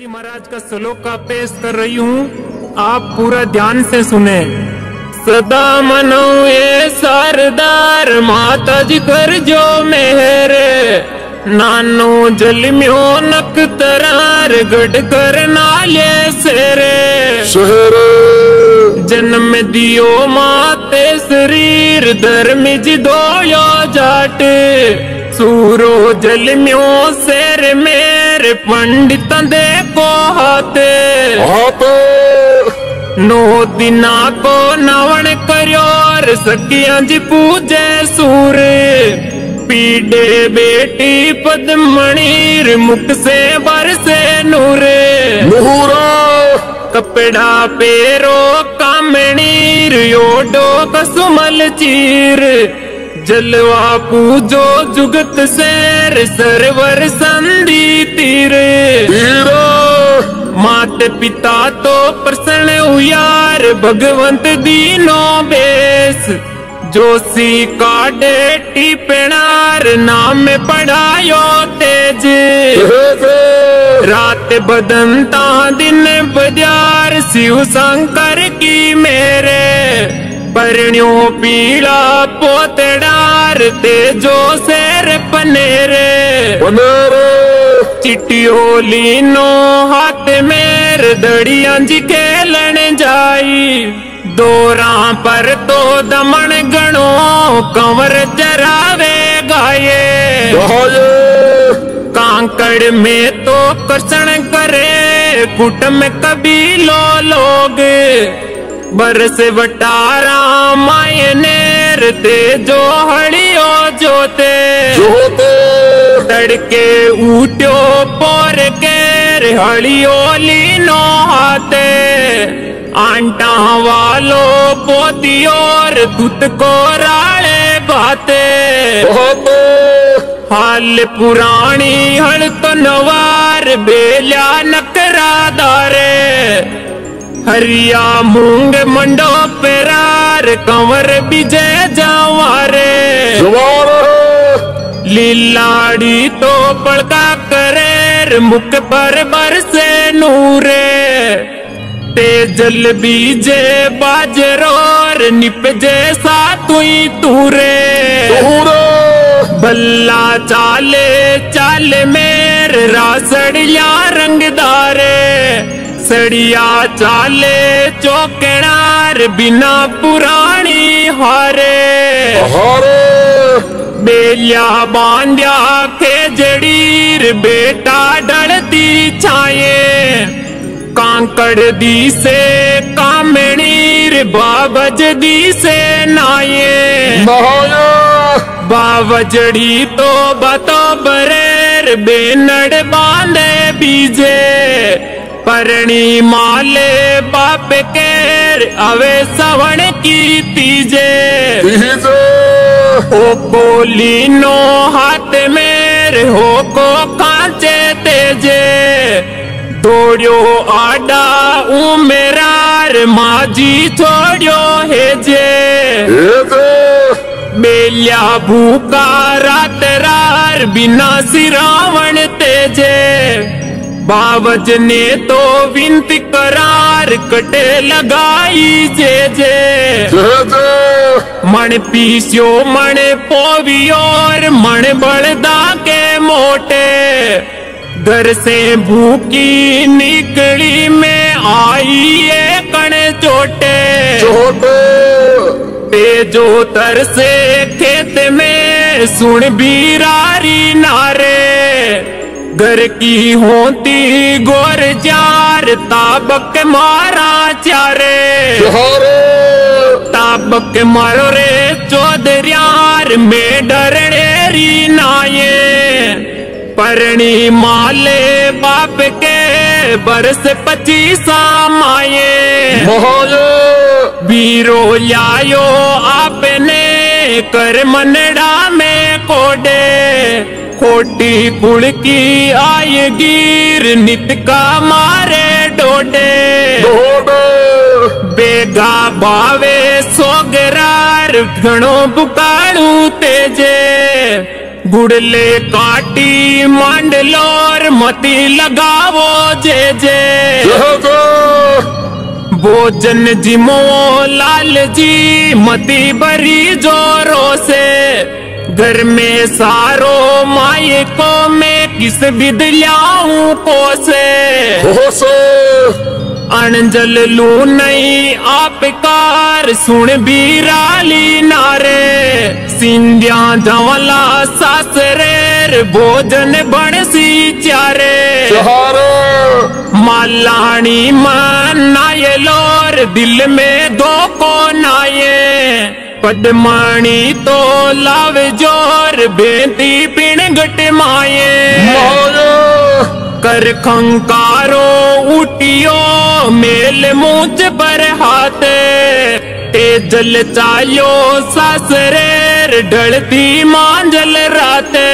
जी महाराज का श्लोक का पेश कर रही हूँ। आप पूरा ध्यान से सुने। सदा मनो ये सरदार माता जी कर जो मेहर। नानो जलम्यो नक तरार गढ़ कर नाले सेरे शहर। जन्म दियो माते शरीर धर्म जी दोयो जाट। सूरो जलम्यो शेर मेरे पंडित हाथे हाथ नो दिना को नवण करियो और सखियाँ जी पूजे सूर। पीडे बेटी पद्मणीर मुख से बरसे नूर। मुहूरा कपड़ा पेरो कामणीर योडो कसुमल चीर। जलवा पूजो जुगत शेर सरवर संधि तीर हीरा। मात पिता तो प्रसन्न उयार भगवंत दीनो बेस। जोशी काडे टिपणार नाम पढ़ायो तेज। तेज रात बदनता दिन बजार शिव शंकर की मेरे। परण्यो पीला पोतडार तेजो शेर पनेरे। बनेरे चिटियो लीनो हाथ मेर दड़िया जी खेलन जाई। दोरा पर तो दमन गणो कंवर चरावे गाये। कांकड़ में तो कर्षण करे कुटम कबीलो लोग। बरस वटारा मायनेर ते जो हड़ियो जोते। जोते। तड़के उठ्यो पोर केर हड़ियो लीनो हाथे। आंटा वालो पोतियोर तुत को राले बाते हाल पुरानी हल तो नवार बेल्या नकरा दारे। हरिया मूंग मंडो पेरार कंवर विजय जावारे लीलाड़ी तो पड़का करे मुख पर बरसे नूरे। तेजल बीजे बाजरोर निपजे सातुई तूरे। बल्ला चाले चाल मेर रासड़िया रंगदारे सड़िया चाले चौकणार बिना पुरानी हारे। हारे। बेलिया बांध्या के जड़ीर बेटा डलती छाए कांकड़ दी से कामणीर बाबज दी से नाये बावजड़ी तो बतो बरेर बेनड़ बांधे बीजे। परणी माले बाप केर अवे सवण की तीजे ओ बोली नो हाथ मेर हो को कांचे तेजे दौड़ियो आडा उमेरार माजी छोड़ियो हेजे हेजे बेलिया भूका रात रार बिना सिरावण तेजे बावज ने तो विनती करार कटे लगाई जे जे। मण पीस्यो मण पोवियोर मण बड़दा के मोटे। घर से भूखी निकली में आई ये कण चोटे। तेजो तर से खेत में सुन बीरारी नारे। घर की होती गोर चार ताबक मारा चारे। ताबक मारो रे चौधरियार में डरनेरी नाये। परणी माले बाप के बरस पचीसा माये। बीरो लायो आपने कर मनड़ा में कोडे। खोटी कुड़ की आय गिर नित का मारे डोडे। बेगा बावे सोगरार घणो बुकाणू तेजे। गुड़ले काटी मांडलोर मती लगावो जे जे भोजन जिमो लाल जी मती बरी जोरों से। घर में सारो माए को मैं किस विद लाऊं को से हो से अणजल लू नहीं आप कार सुन बीराली नारे। सिंधिया जवला सासरेर भोजन बनसी चारे। मालानी मनाए लोर दिल में दो को नाये पदमाणी तो लाव ज़ोर बेती पिण गट माये। माये कर खंकारो उठियो मेल मुझ पर हाथे। ते जल चायो सासरेर ढलती मांजल राते।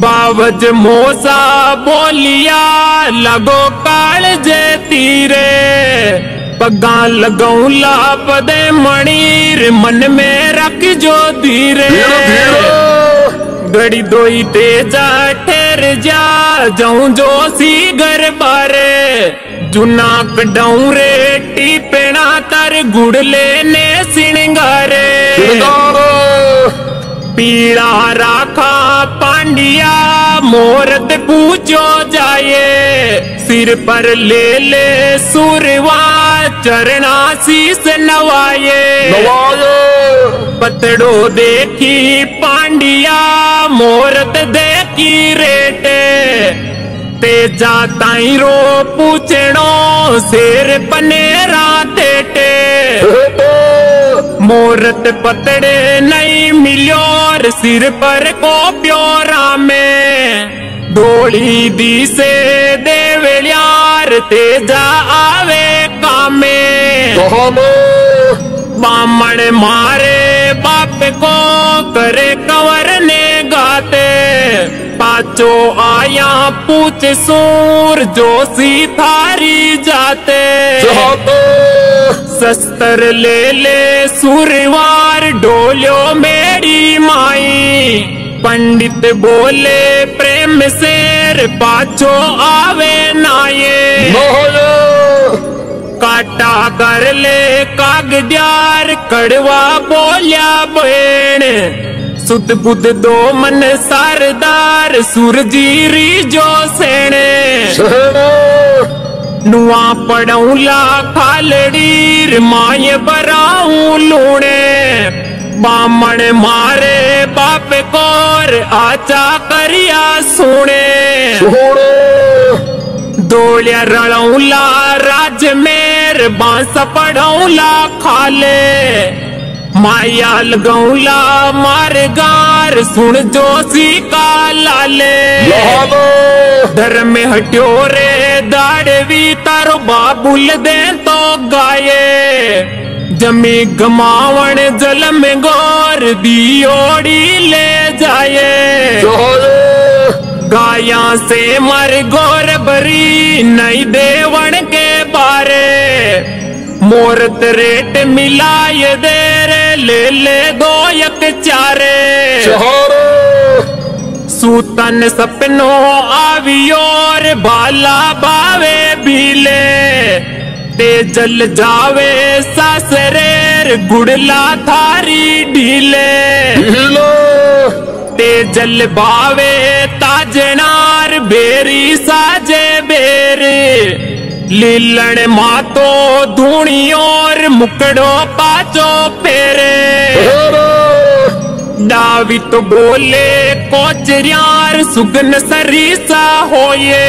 बावज मोसा बोलिया लगो काल जे तीरे। पगा लगौला पदे मणिर मन में रख जो धीरे। गड़ी दोई तेजा ठहर जा जाऊँ जो सी घर बारे जुना कडाऊ रे टीपेना तर गुड़ लेने सिणगारे। सिंगारे पीड़ा राखा पांडिया मोरत पूछो जाए। सिर पर ले ले सुरवा चरना शीस नवाए पतड़ो देखी पांडिया मोरत देखी रेटे। तेजा ताई रो पूछणो शेर पनेरा तेटे। मोरत पतड़े नहीं मिलो सिर पर को प्योरा में। डोली दी से देवलियार तेजा आवे में बामण मारे बाप को करे कंवर ने गाते। पाचो आया पूछ सूर जोशी थारी जाते। शस्त्र ले ले सुरवार डोलो मेरी माई। पंडित बोले प्रेम शेर पाचो आवे नाये। काटा कर ले कागद्यार कड़वा बोलिया बेण सुध बुध दो मन सरदार सुरजीरी जो शहरे नुआ पड़ौला खालड़ीर माय बराऊ लूणे। बामण मारे बाप कोर आचा करिया सुने। सोने। दोलिया रड़ौला राज मेर बाँस पढ़ौला खाले। माया लगौला मार गार सुन जोशी का लाले। लहाले धर्म हट्यो रे दाड़वी तारो बाबुल दे तो गाये जमी गमावण जल में गोर दियोड़ी ले जाए। गाया से मर गोर बरी नहीं देवण मोरत रेट मिलाए दे रे ले ले दो यक चारे। सूतन सपनो आवियोर बाला बावे भीले ते जल जावे सासरेर गुड़ला थारी ढीले। ते जल बावे ताजनार बेरी साजे बेर। लीलण मातो धूणी और मुकड़ो पाचो फेरे डावी तो बोले कोचरियार सुगन सरीसा होए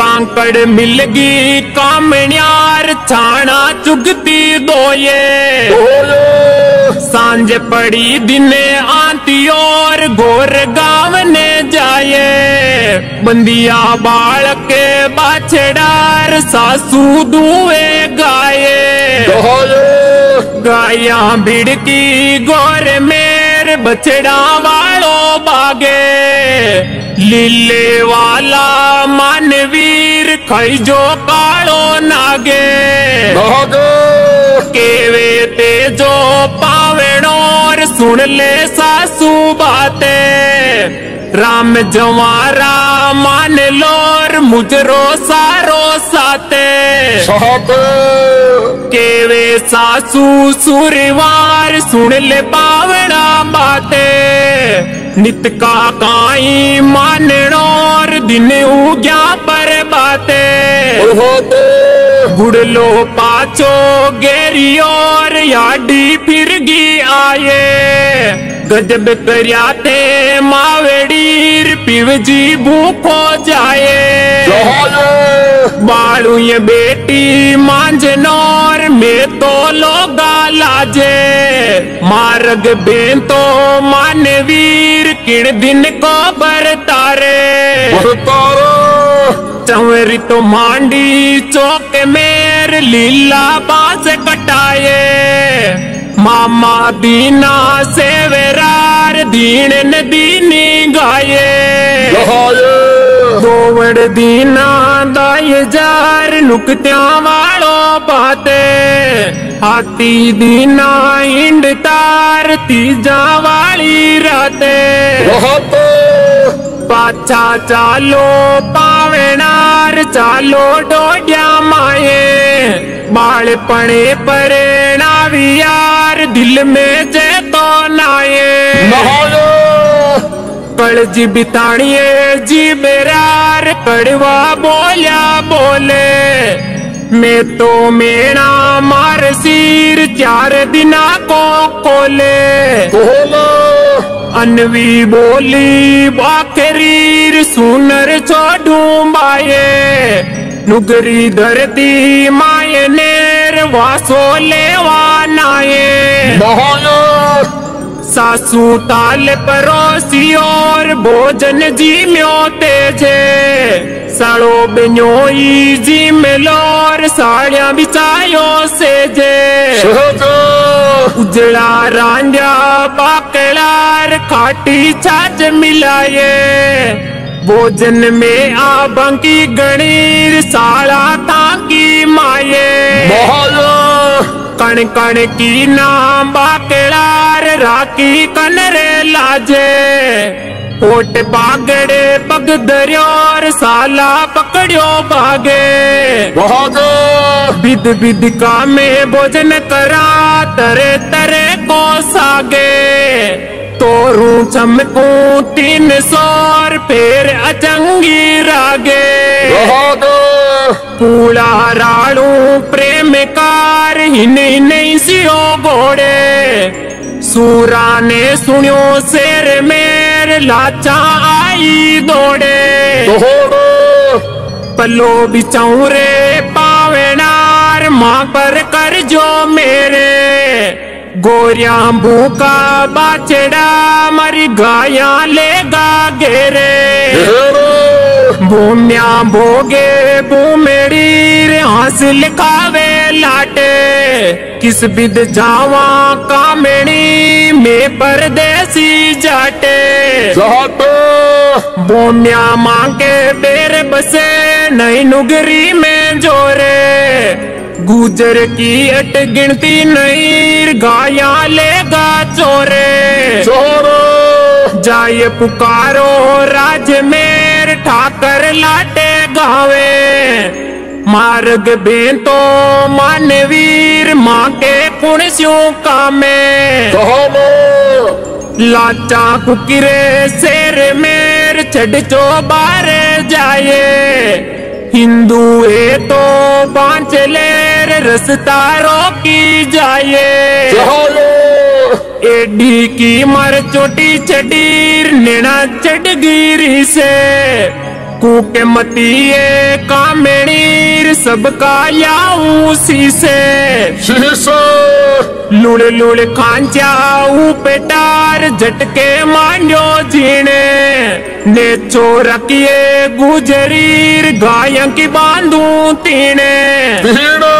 कांकड़ मिलगी कामण्यार छाना चुगती दोये साँझ पड़ी दिने आती और गोर गाँव ने जाए। बंदिया बाल के बाछड़ार सासू दुए गाये गाया भिड़की गोर मेर बछड़ा वालो बागे। लीले वाला मानवीर खैजो कालो नागे। केवे तेजो पावणोर सुन सुन ले सासू बातें। राम जवारा मान लोर मुजरो सारो साते। केवे सासू सुरवार सुन ले पावड़ा बाते। नित का काई मानणोर दिन उग्या पर बाते। गुड़लो पाचो गेरियोर याडी फिरगी आए गजब कर्याते मावेडीर पिवजी भूखो जाए। बाळू ये बेटी मांझनोर में तो लोगा लाजे। मार्ग बेन तो मानवीर किण दिन को बरतारे। बरतारे। चंवरी तो मांडी चौक मेर लीला बाँस कटाए। मामा दीना से वेरार दीन नदीनी गाये जहाये गोवड़ दीना दाय जार नुकत्या वालो बाते हाथी दीना इंड तार तीजा वाली राते। पाछा चालो पावेणार चालो डोड्या माये। बाळपणे परेणावी यार दिल में जे तो नाये। नहाये कळजी बिताणिये जी बेरार कड़वा बोल्या बोले। मैं तो मेणा मार सिर चार दिना को कोले। अनवी बोली बाखरीर सुनर छोडू माये। नुगरी धरती माये नेर वासो लेवा सासू ताल परोसी और भोजन जी म्यो तेजे। साड़ो बिन्योई जी मिलोर साड़िया बिछायो सेजे। सहजे उजड़ा रांझा बाकलार खाटी छाछ मिलाए। भोजन में आबंकी गणीर साला ताकी माये कण कण की नाम बाकलार राखी कनरे लाजे। ओट बागड़े पग दरियोर साला पकड़ियो भागे भागे विद विद का में भोजन करा तरे तरे को सागे। तोरू चमकू तीन सौर फिर अचंगी रागे। पूला राड़ू प्रेम कार हिन नहीं सियो घोड़े। सूरा ने सुनियो शेर मेर लाचा आई दौड़े। पलो बिचौरे पावेनार माँ पर कर जो मेरे। गोरिया भूखा बाचड़ा मरी गाया लेगा घेरे भूम्या भोगे भूमेड़ी हासिल खावे लाटे। किस बिद जावा कामेणी में परदेसी जाटे। जाते। बोम्या मांगे बेर बसे नई नुगरी में जोरे। गुजर की अट गिनती नहीं गाया लेगा चोरे। चोरे जाय पुकारो राज मेर ठाकर लाटे गावे। मार्ग बेन तो मानवीर माँ के पुणस्यों का में कहले लाचा कुकिरे शेर मेर छड़ चो बारे जाए। हिंदू है तो बांच लेर रसता रोकी जाए। एडी की मर चोटी चडीर नेना चढ़गिरी से। कूके मतीये कामेणीर सबका याऊ सी से। शीशे लुड़ लुड़ खांचा पेटार झटके मांडो जीने ने रखिए गुजरीर गाय की बांधू तीने भीड़े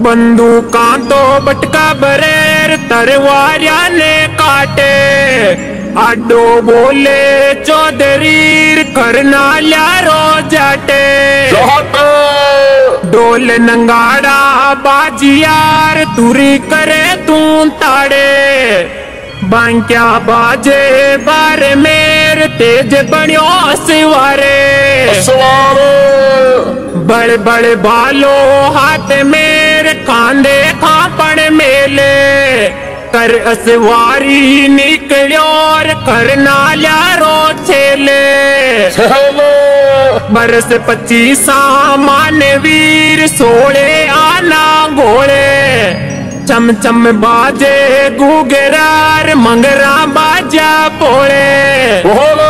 बंदूका तो बटका बरेर तरवारिया ने काटे। आडो बोले चौधरीर करना ल्यारो जाटे डोल नंगाड़ा बाजियार तुरी करे तू ताड़े। बांक्या बाजे बार मेर तेज बण्यो सिवारे। बड़े बड़े बालो हाथ मेर कांधे खापण मेले। कर असवारी निकल्यो और करना ल्यारो छेले बरस पच्चीसा मान वीर सोले आना घोड़े चम चम बाजे गुगरार मंगरा बाजा पोड़े